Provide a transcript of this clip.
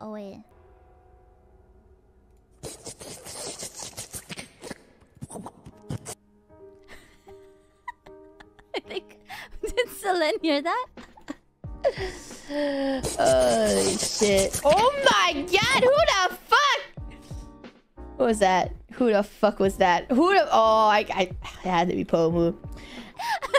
Oh wait. I think did Selen hear that? Oh shit. Oh my god, who the fuck? What was that? Who the fuck was that? Who the- Oh, I, I, I had to be Pomu.